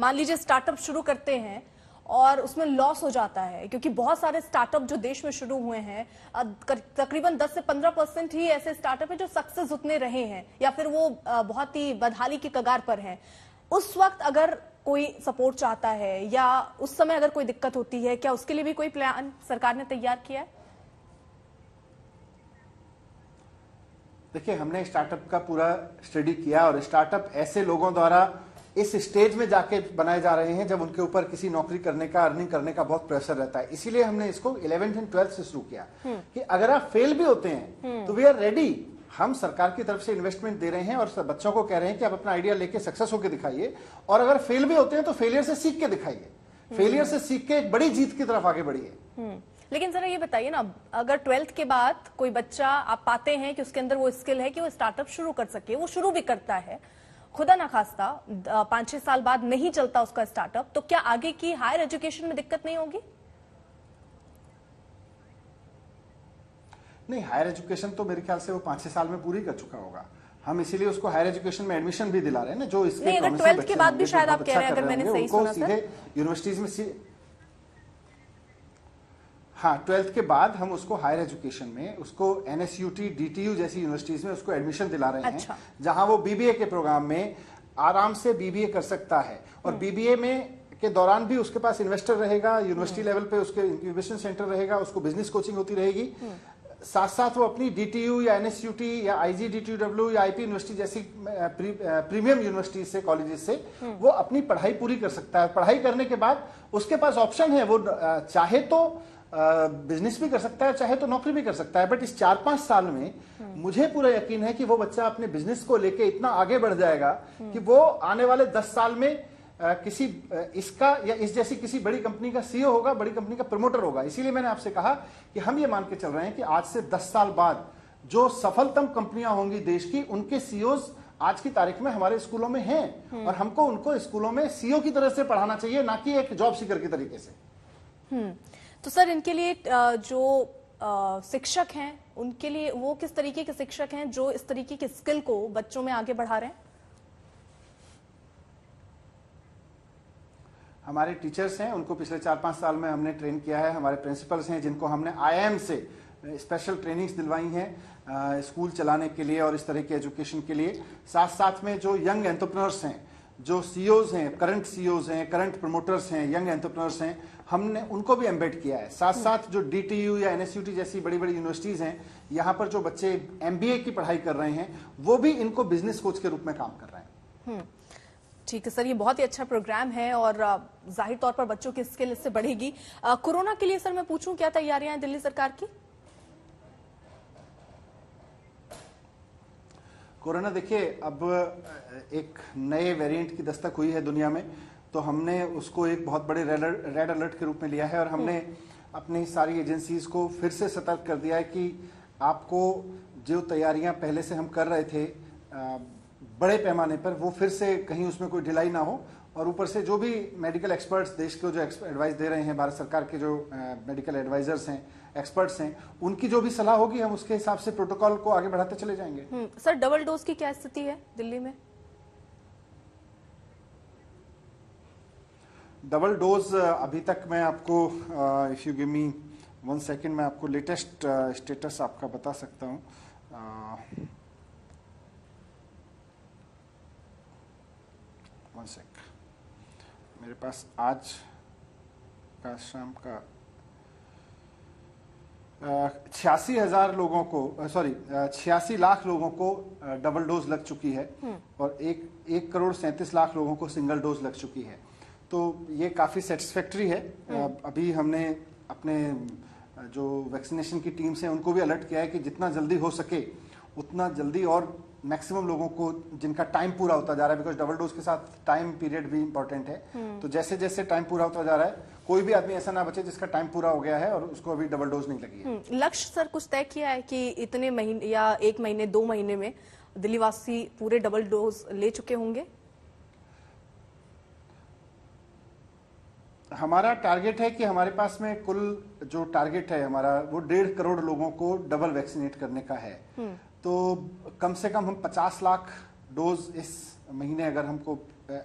मान लीजिए स्टार्टअप शुरू करते हैं और उसमें लॉस हो जाता है, क्योंकि बहुत सारे स्टार्टअप जो देश में शुरू हुए हैं तकरीबन 10 से 15 परसेंट ही ऐसे स्टार्टअप है जो सक्सेस उतने रहे हैं, या फिर वो बहुत ही बदहाली की कगार पर हैं। उस वक्त अगर कोई सपोर्ट चाहता है, या उस समय अगर कोई दिक्कत होती है, क्या उसके लिए भी कोई प्लान सरकार ने तैयार किया है? देखिए, हमने स्टार्टअप का पूरा स्टडी किया और स्टार्टअप ऐसे लोगों द्वारा इस स्टेज में जाके बनाए जा रहे हैं जब उनके ऊपर किसी नौकरी करने का अर्निंग करने का बहुत प्रेशर रहता है। इसीलिए हमने इसको इलेवेंथ एंड ट्वेल्थ से शुरू किया कि अगर आप फेल भी होते हैं तो वी आर रेडी हम सरकार की तरफ़ से इन्वेस्टमेंट दे रहे हैं और बच्चों को कह रहे हैं कि आप अपना आइडिया लेके सक्सेस होकर दिखाइए। और अगर फेल भी होते हैं तो फेलियर से सीख के दिखाइए। फेलियर से सीख के एक बड़ी जीत की तरफ़ आगे बढ़िए। हम्म, लेकिन जरा ये बताइए ना अगर ट्वेल्थ के बाद कोई बच्चा आप पाते हैं कि उसके अंदर वो स्किल है कि वो स्टार्टअप शुरू कर सके वो शुरू भी करता है खुदा ना खास्ता पाँच छह साल बाद नहीं चलता उसका स्टार्टअप तो क्या आगे की हायर एजुकेशन में दिक्कत नहीं होगी नहीं हायर एजुकेशन तो मेरे ख्याल से वो पाँच छह साल में पूरी कर चुका होगा हम इसीलिए उसको हायर एजुकेशन में एडमिशन भी दिला रहे हैं ना जो इसके नहीं, अगर ट्वेल्थ के बाद भी शायद आप कह रहे हैं, अच्छा अगर मैंने सही सुना, सर। सीधे यूनिवर्सिटीज में. हाँ ट्वेल्थ के बाद हम उसको हायर एजुकेशन में उसको एनएसयूटी डीटीयू जैसी यूनिवर्सिटीज में उसको एडमिशन दिला रहे अच्छा। हैं जहाँ वो बीबीए के प्रोग्राम में आराम से बीबीए कर सकता है। और बीबीए में के दौरान भी उसके पास इन्वेस्टर रहेगा यूनिवर्सिटी लेवल पे उसके इंक्यूबेशन सेंटर रहेगा उसको बिज़नेस कोचिंग होती रहेगी। साथ साथ वो अपनी डीटीयू या एनएसयूटी या आईजी डीटीयूडब्ल्यू या आईपी यूनिवर्सिटी जैसी प्री, प्रीमियम यूनिवर्सिटी से कॉलेजेस से वो अपनी पढ़ाई पूरी कर सकता है। पढ़ाई करने के बाद उसके पास ऑप्शन है वो चाहे तो बिज़नेस भी कर सकता है चाहे तो नौकरी भी कर सकता है बट इस चार पाँच साल में मुझे पूरा यकीन है कि वो बच्चा अपने बिज़नेस को लेके इतना आगे बढ़ जाएगा कि वो आने वाले दस साल में अ, किसी इसका या इस जैसी किसी बड़ी कंपनी का सीईओ होगा बड़ी कंपनी का प्रमोटर होगा। इसीलिए मैंने आपसे कहा कि हम ये मान के चल रहे हैं कि आज से दस साल बाद जो सफलतम कंपनियाँ होंगी देश की उनके सीईओ आज की तारीख में हमारे स्कूलों में हैं और हमको उनको स्कूलों में सीईओ की तरह से पढ़ाना चाहिए ना कि एक जॉब सीकर के तरीके से। हम्म, तो सर, इनके लिए जो शिक्षक हैं, उनके लिए, वो किस तरीके के शिक्षक हैं जो इस तरीके के स्किल को बच्चों में आगे बढ़ा रहे हैं? हमारे टीचर्स हैं, उनको पिछले चार पाँच साल में हमने ट्रेन किया है, हमारे प्रिंसिपल्स हैं जिनको हमने आईआईएम से स्पेशल ट्रेनिंग्स दिलवाई हैं स्कूल चलाने के लिए और इस तरह के एजुकेशन के लिए। साथ साथ में जो यंग एंटरप्रेन्योर्स हैं जो सीईओज हैं करंट सीईओज हैं करंट प्रमोटर्स हैं यंग एंटरप्रेन्योर्स हैं, हमने, उनको भी एम्बेड किया है। साथ साथ जो डीटीयू या एनएसयूटी जैसी बड़ी बड़ी यूनिवर्सिटीज हैं, यहाँ पर जो बच्चे एमबीए की पढ़ाई कर रहे हैं, वो भी इनको बिज़नेस कोच के रूप में काम कर रहे हैं। ठीक है, सर, ये बहुत ही अच्छा प्रोग्राम है और ज़ाहिर तौर पर बच्चों की स्किल इससे बढ़ेगी। कोरोना के लिए, सर, मैं पूछूँ, क्या तैयारियाँ हैं दिल्ली सरकार की? कोरोना देखिए, अब एक नए वेरिएंट की दस्तक हुई है दुनिया में तो हमने उसको एक बहुत बड़े रेड अलर्ट के रूप में लिया है और हमने अपनी सारी एजेंसीज को फिर से सतर्क कर दिया है कि आपको जो तैयारियाँ पहले से हम कर रहे थे बड़े पैमाने पर, वो फिर से कहीं उसमें कोई ढिलाई ना हो और ऊपर से जो भी मेडिकल एक्सपर्ट्स देश को जो एडवाइस दे रहे हैं, भारत सरकार के जो मेडिकल एडवाइजर्स हैं एक्सपर्ट्स हैं उनकी जो भी सलाह होगी हम उसके हिसाब से प्रोटोकॉल को आगे बढ़ाते चले जाएँगे। हम्म, सर डबल डोज की क्या स्थिति है दिल्ली में? डबल डोज अभी तक मैं आपको if you give me one second मैं आपको लेटेस्ट स्टेटस आपका बता सकता हूँ। वन सेक मेरे पास आज का शाम का छियासी हज़ार लोगों को सॉरी छियासी लाख लोगों को डबल डोज लग चुकी है और एक एक करोड़ सैंतीस लाख लोगों को सिंगल डोज लग चुकी है। तो ये काफ़ी सेटिस्फैक्ट्री है। अभी हमने अपने जो वैक्सीनेशन की टीम्स हैं उनको भी अलर्ट किया है कि जितना जल्दी हो सके उतना जल्दी और मैक्सिमम लोगों को जिनका टाइम पूरा होता जा रहा है बिकॉज़ डबल डोज के साथ टाइम पीरियड भी इंपॉर्टेंट है। तो जैसे जैसे टाइम पूरा होता जा रहा है कोई भी आदमी ऐसा ना बचे जिसका टाइम पूरा हो गया है और उसको अभी डबल डोज नहीं लगी है। हम्म, लक्ष्य सर कुछ तय किया है कि इतने महीने या एक महीने दो महीने में दिल्ली वासी पूरे डबल डोज ले चुके होंगे? हमारा टारगेट है कि हमारे पास में कुल जो टारगेट है हमारा वो डेढ़ करोड़ लोगों को डबल वैक्सीनेट करने का है। तो कम से कम हम 50 लाख डोज इस महीने अगर हमको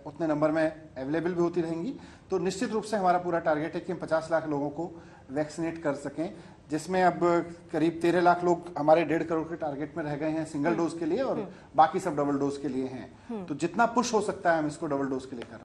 उतने नंबर में अवेलेबल भी होती रहेंगी तो निश्चित रूप से हमारा पूरा टारगेट है कि हम 50 लाख लोगों को वैक्सीनेट कर सकें जिसमें अब करीब तेरह लाख लोग हमारे डेढ़ करोड़ के टारगेट में रह गए हैं सिंगल डोज के लिए और बाकी सब डबल डोज के लिए हैं। तो जितना पुश हो सकता है हम इसको डबल डोज के लिए कर